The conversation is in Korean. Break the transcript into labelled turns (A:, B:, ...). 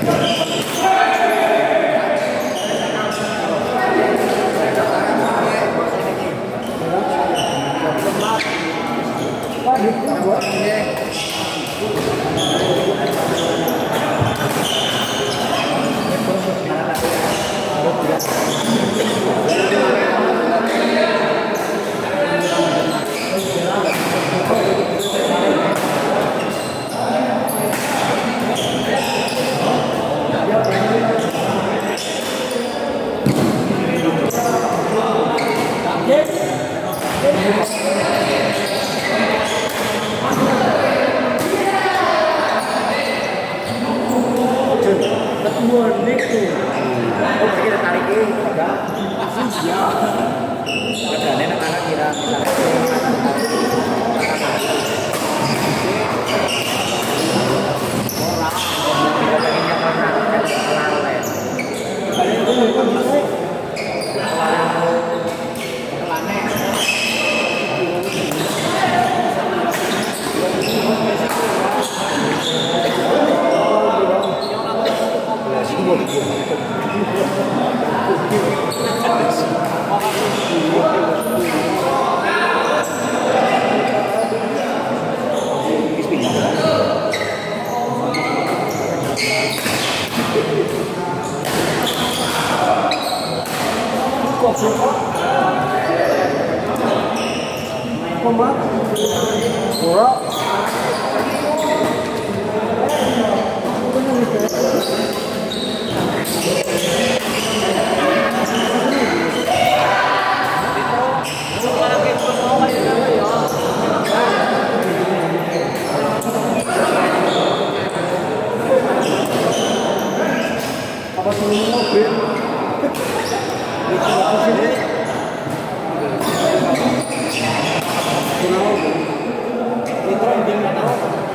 A: Thank you. niku. Oh, iki kira 한번만 돌아 Thank you. Thank bien you.